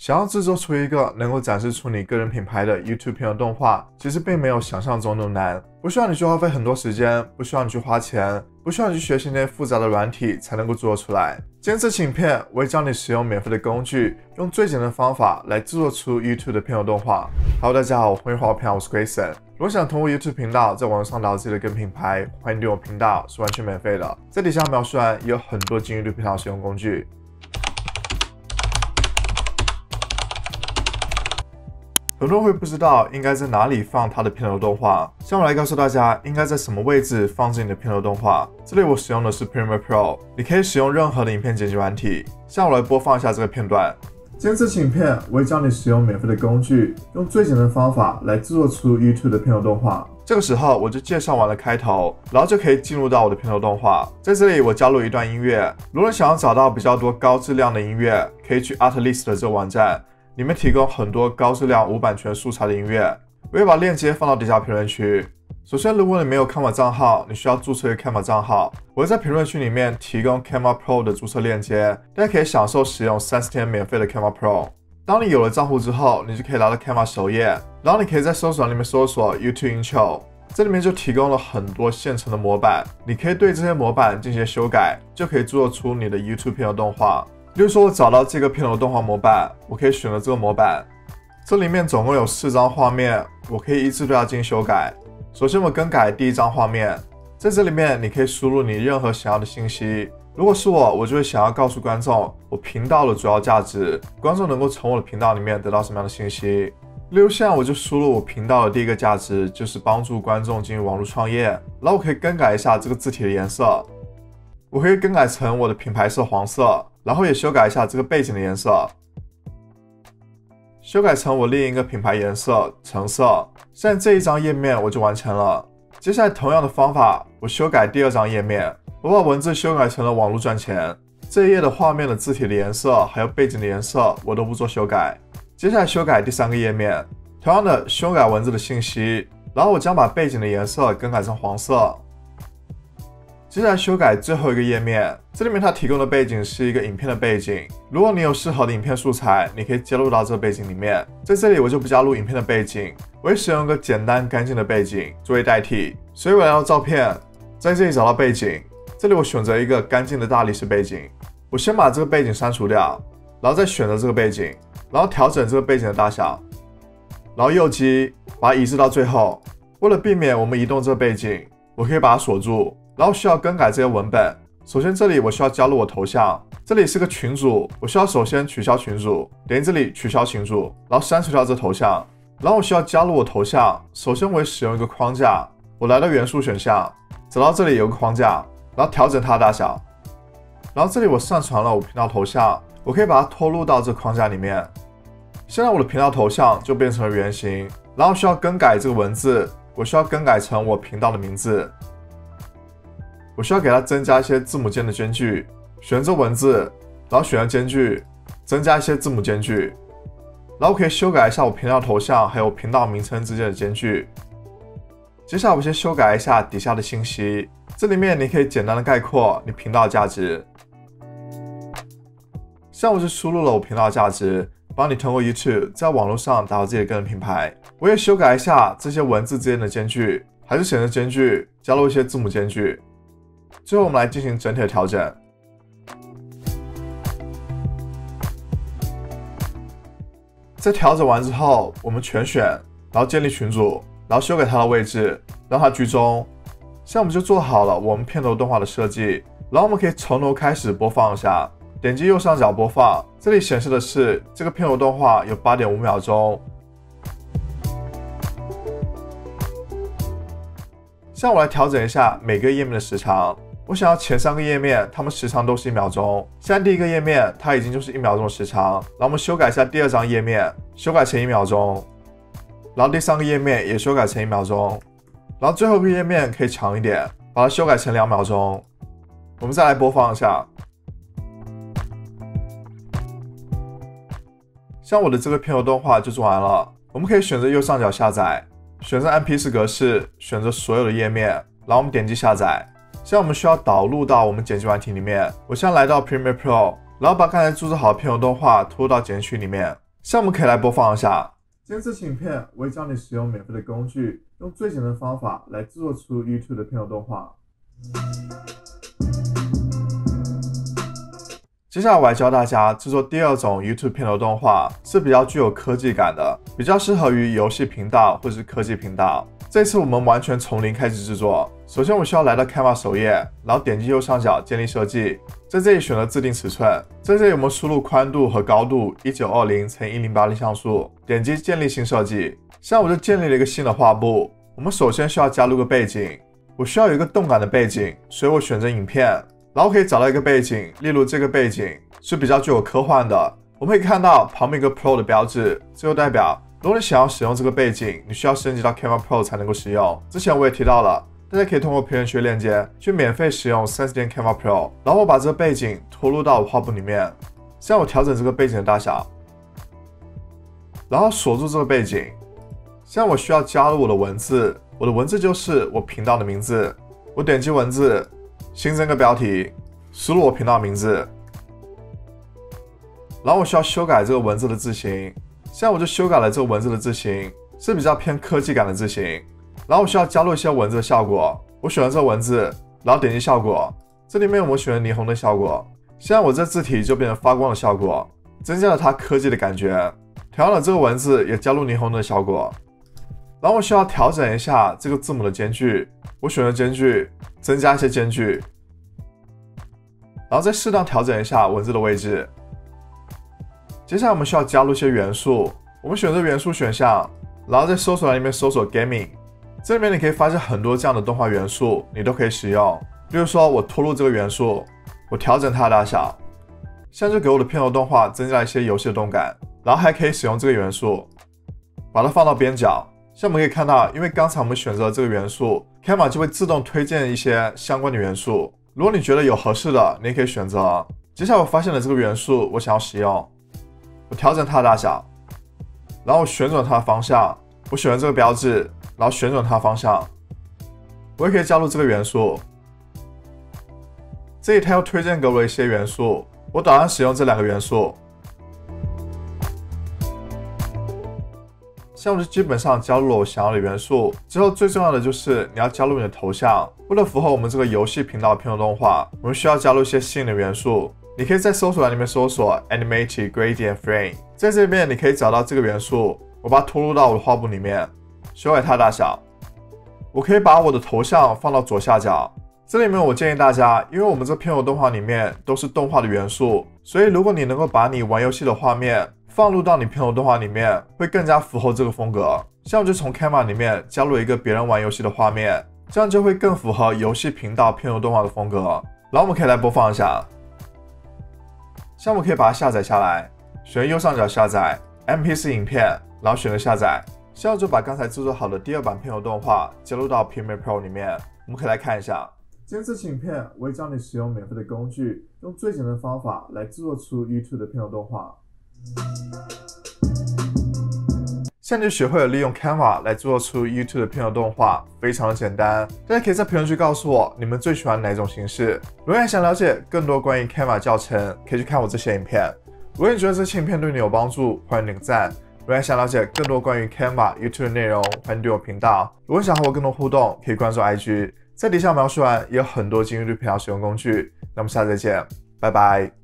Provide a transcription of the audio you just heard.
想要制作出一个能够展示出你个人品牌的 YouTube 片头动画，其实并没有想象中那么难，不需要你去花费很多时间，不需要你去花钱，不需要你去学习那些复杂的软体才能够做出来。今天这期影片，我会教你使用免费的工具，用最简单的方法来制作出 YouTube 的片头动画。Hello，大家好，欢迎回到频道，我是 Grayson。如果想通过 YouTube 频道在网络上打造自己的个人品牌，欢迎订阅我频道，是完全免费的。在底下描述栏有很多精英频道使用工具。很多人会不知道应该在哪里放它的片头动画，像我来告诉大家应该在什么位置放置你的片头动画。这里我使用的是 Premiere Pro，你可以使用任何的影片剪辑软体。像我来播放一下这个片段。今天这期影片我会教你使用免费的工具，用最简单的方法来制作出 YouTube 的片头动画。这个时候我就介绍完了开头，然后就可以进入到我的片头动画。在这里我加入一段音乐。如果想要找到比较多高质量的音乐，可以去 Artlist 这个网站。里面提供很多高质量无版权素材的音乐，我会把链接放到底下评论区。首先，如果你没有 Canva 账号，你需要注册一个 Canva 账号。我会在评论区里面提供 Canva Pro 的注册链接，大家可以享受使用三十天免费的 Canva Pro。当你有了账户之后，你就可以来到 Canva 首页，然后你可以在搜索栏里面搜索 YouTube Intro，这里面就提供了很多现成的模板，你可以对这些模板进行修改，就可以做出你的 YouTube 片头动画。比如说，我找到这个片头动画模板，我可以选择这个模板。这里面总共有四张画面，我可以依次对它进行修改。首先，我更改第一张画面，在这里面你可以输入你任何想要的信息。如果是我，我就会想要告诉观众我频道的主要价值，观众能够从我的频道里面得到什么样的信息。例如，像我就输入我频道的第一个价值，就是帮助观众进入网络创业。然后我可以更改一下这个字体的颜色，我可以更改成我的品牌色黄色。然后也修改一下这个背景的颜色，修改成我另一个品牌颜色橙色。现在这一张页面我就完成了。接下来同样的方法，我修改第二张页面，我把文字修改成了网络赚钱。这一页的画面的字体的颜色还有背景的颜色我都不做修改。接下来修改第三个页面，同样的修改文字的信息，然后我将把背景的颜色更改成黄色。接下来修改最后一个页面，这里面它提供的背景是一个影片的背景。如果你有适合的影片素材，你可以加入到这个背景里面。在这里我就不加入影片的背景，我会使用一个简单干净的背景作为代替。所以我来到照片，在这里找到背景，这里我选择一个干净的大理石背景。我先把这个背景删除掉，然后再选择这个背景，然后调整这个背景的大小，然后右击把它移至到最后。为了避免我们移动这个背景，我可以把它锁住。然后需要更改这些文本。首先，这里我需要加入我头像。这里是个群组，我需要首先取消群组，点这里取消群组，然后删除掉这头像。然后我需要加入我头像。首先，我使用一个框架。我来到元素选项，走到这里有个框架，然后调整它的大小。然后这里我上传了我频道头像，我可以把它拖入到这框架里面。现在我的频道头像就变成了圆形。然后需要更改这个文字，我需要更改成我频道的名字。我需要给它增加一些字母间的间距，选择文字，然后选择间距，增加一些字母间距，然后可以修改一下我频道头像还有频道名称之间的间距。接下来我先修改一下底下的信息，这里面你可以简单的概括你频道的价值。像我是输入了我频道价值，帮你通过 YouTube 在网络上打造自己的个人品牌。我也修改一下这些文字之间的间距，还是选择间距，加入一些字母间距。最后，我们来进行整体的调整。在调整完之后，我们全选，然后建立群组，然后修改它的位置，让它居中。现在我们就做好了我们片头动画的设计。然后我们可以从头开始播放一下，点击右上角播放，这里显示的是这个片头动画有八点五秒钟。现在我来调整一下每个页面的时长。我想要前三个页面，它们时长都是一秒钟。现在第一个页面它已经就是一秒钟的时长，然后我们修改一下第二张页面，修改成一秒钟，然后第三个页面也修改成一秒钟，然后最后一个页面可以长一点，把它修改成两秒钟。我们再来播放一下，像我的这个片头动画就做完了。我们可以选择右上角下载，选择 MP4 格式，选择所有的页面，然后我们点击下载。现在我们需要导入到我们剪辑软体里面。我先来到 Premiere Pro，然后把刚才注册好的片头动画拖到剪辑区里面。现在我们可以来播放一下。今天这期影片我会教你使用免费的工具，用最简单的方法来制作出 YouTube 的片头动画。接下来我来教大家制作第二种 YouTube 片头动画，是比较具有科技感的，比较适合于游戏频道或是科技频道。这次我们完全从零开始制作。首先，我需要来到 Canva 首页，然后点击右上角建立设计，在这里选择自定尺寸，在这里我们输入宽度和高度一九二零乘一零八零像素，点击建立新设计。现在我就建立了一个新的画布。我们首先需要加入个背景，我需要有一个动感的背景，所以我选择影片。然后可以找到一个背景，例如这个背景是比较具有科幻的。我们可以看到旁边一个 Pro 的标志，这就代表如果你想要使用这个背景，你需要升级到 Camera Pro 才能够使用。之前我也提到了，大家可以通过评论区链接去免费使用三十天 Camera Pro。然后我把这个背景拖入到我画布里面，现在我调整这个背景的大小，然后锁住这个背景。现在我需要加入我的文字，我的文字就是我频道的名字。我点击文字。新增个标题，输入我频道名字，然后我需要修改这个文字的字形。现在我就修改了这个文字的字形，是比较偏科技感的字形。然后我需要加入一些文字的效果，我选了这个文字，然后点击效果，这里面我们选了霓虹的效果。现在我这字体就变成发光的效果，增加了它科技的感觉。同样的，这个文字也加入霓虹的效果。然后我需要调整一下这个字母的间距，我选择间距，增加一些间距，然后再适当调整一下文字的位置。接下来我们需要加入一些元素，我们选择元素选项，然后在搜索栏里面搜索 gaming，这里面你可以发现很多这样的动画元素，你都可以使用。比如说我拖入这个元素，我调整它的大小，现在就给我的片头动画增加一些游戏的动感，然后还可以使用这个元素，把它放到边角。像我们可以看到，因为刚才我们选择了这个元素，Canva 就会自动推荐一些相关的元素。如果你觉得有合适的，你也可以选择。接下来我发现了这个元素，我想要使用，我调整它的大小，然后旋转它的方向，我选择这个标志，然后旋转它的方向。我也可以加入这个元素。这里它又推荐给我一些元素，我打算使用这两个元素。现在我就基本上加入了我想要的元素。之后最重要的就是你要加入你的头像。为了符合我们这个游戏频道的片头动画，我们需要加入一些新的元素。你可以在搜索栏里面搜索 Animated Gradient Frame，在这边你可以找到这个元素。我把它拖入到我的画布里面，修改它大小。我可以把我的头像放到左下角。这里面我建议大家，因为我们这片头动画里面都是动画的元素，所以如果你能够把你玩游戏的画面。放入到你片头动画里面，会更加符合这个风格。像就从 Camera 里面加入一个别人玩游戏的画面，这样就会更符合游戏频道片头动画的风格。然后我们可以来播放一下，项目可以把它下载下来，选右上角下载 MP4 影片，然后选择下载。现在就把刚才制作好的第二版片头动画加入到 Premiere Pro 里面，我们可以来看一下。今天这期影片我会教你使用免费的工具，用最简单的方法来制作出 YouTube 的片头动画。现在就学会了利用 Canva 来做出 YouTube 的片头动画，非常的简单。大家可以在评论区告诉我你们最喜欢哪种形式。如果你想了解更多关于 Canva 教程，可以去看我这些影片。如果你觉得这期影片对你有帮助，欢迎点个赞。如果你想了解更多关于 Canva YouTube 的内容，欢迎订阅我频道。如果想和我更多互动，可以关注 IG，在底下描述栏也有很多精英对频道使用工具。那么下次再见，拜拜。